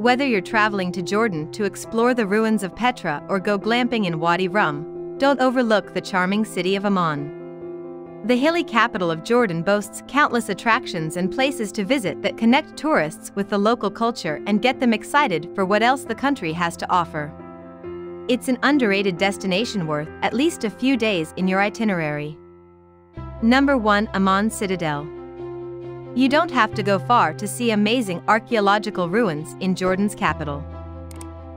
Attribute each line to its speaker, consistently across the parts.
Speaker 1: Whether you're traveling to Jordan to explore the ruins of Petra or go glamping in Wadi Rum, don't overlook the charming city of Amman. The hilly capital of Jordan boasts countless attractions and places to visit that connect tourists with the local culture and get them excited for what else the country has to offer. It's an underrated destination worth at least a few days in your itinerary. Number 1 Amman Citadel you don't have to go far to see amazing archaeological ruins in Jordan's capital.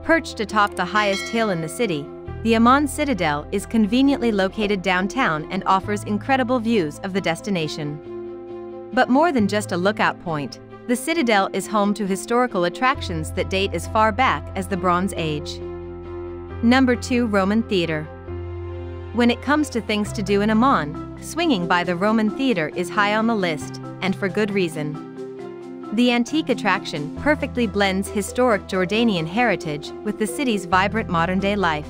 Speaker 1: Perched atop the highest hill in the city, the Amman Citadel is conveniently located downtown and offers incredible views of the destination. But more than just a lookout point, the Citadel is home to historical attractions that date as far back as the Bronze Age. Number 2 Roman Theatre When it comes to things to do in Amman, swinging by the Roman Theatre is high on the list, and for good reason. The antique attraction perfectly blends historic Jordanian heritage with the city's vibrant modern-day life.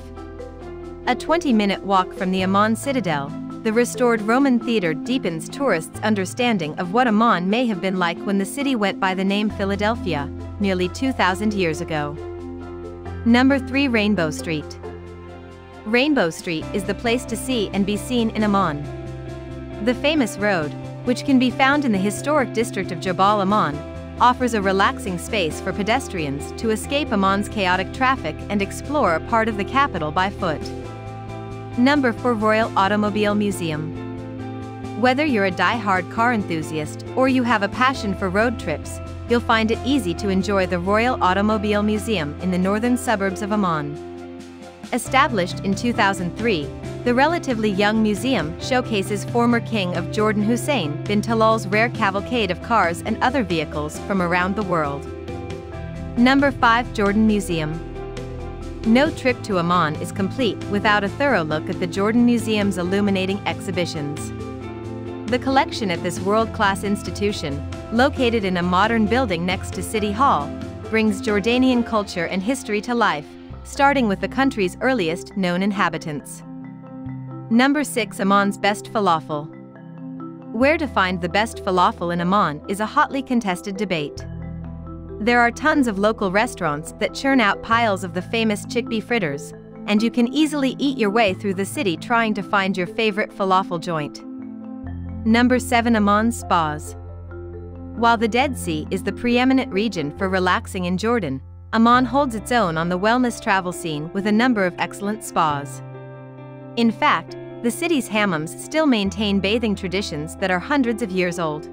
Speaker 1: A 20-minute walk from the Amman Citadel, the restored Roman theater deepens tourists' understanding of what Amman may have been like when the city went by the name Philadelphia, nearly 2,000 years ago. Number 3 Rainbow Street Rainbow Street is the place to see and be seen in Amman. The famous road, which can be found in the historic district of Jabal Amman, offers a relaxing space for pedestrians to escape Amman's chaotic traffic and explore a part of the capital by foot. Number 4 Royal Automobile Museum Whether you're a die-hard car enthusiast or you have a passion for road trips, you'll find it easy to enjoy the Royal Automobile Museum in the northern suburbs of Amman. Established in 2003, the relatively young museum showcases former King of Jordan Hussein bin Talal's rare cavalcade of cars and other vehicles from around the world. Number 5 Jordan Museum No trip to Amman is complete without a thorough look at the Jordan Museum's illuminating exhibitions. The collection at this world-class institution, located in a modern building next to City Hall, brings Jordanian culture and history to life, starting with the country's earliest known inhabitants. Number 6 Amman's Best Falafel Where to find the best falafel in Amman is a hotly contested debate. There are tons of local restaurants that churn out piles of the famous chickpea fritters, and you can easily eat your way through the city trying to find your favorite falafel joint. Number 7 Amman's Spas While the Dead Sea is the preeminent region for relaxing in Jordan, Amman holds its own on the wellness travel scene with a number of excellent spas. In fact, the city's hammams still maintain bathing traditions that are hundreds of years old.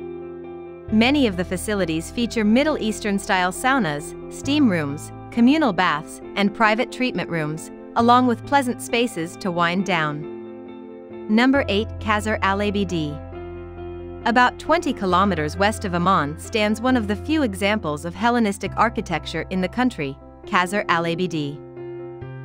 Speaker 1: Many of the facilities feature Middle Eastern-style saunas, steam rooms, communal baths, and private treatment rooms, along with pleasant spaces to wind down. Number 8 Qasr al-Abidi About 20 kilometers west of Amman stands one of the few examples of Hellenistic architecture in the country, Qasr al-Abidi.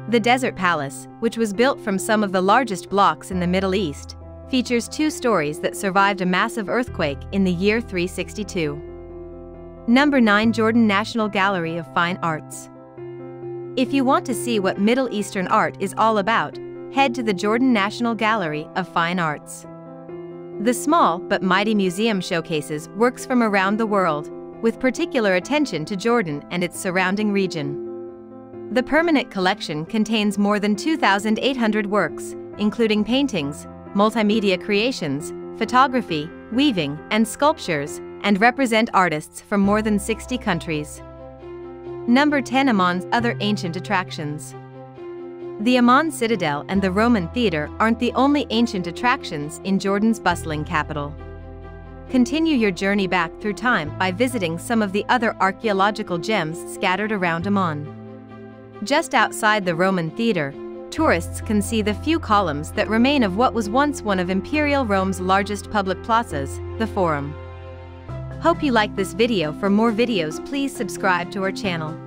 Speaker 1: The Desert Palace, which was built from some of the largest blocks in the Middle East, features two stories that survived a massive earthquake in the year 362. Number 9 Jordan National Gallery of Fine Arts. If you want to see what Middle Eastern art is all about, head to the Jordan National Gallery of Fine Arts. The small but mighty museum showcases works from around the world, with particular attention to Jordan and its surrounding region. The permanent collection contains more than 2,800 works, including paintings, multimedia creations, photography, weaving, and sculptures, and represent artists from more than 60 countries. Number 10 Amman's other ancient attractions. The Amman Citadel and the Roman Theatre aren't the only ancient attractions in Jordan's bustling capital. Continue your journey back through time by visiting some of the other archaeological gems scattered around Amman. Just outside the Roman theater, tourists can see the few columns that remain of what was once one of Imperial Rome's largest public plazas, the Forum. Hope you like this video for more videos please subscribe to our channel.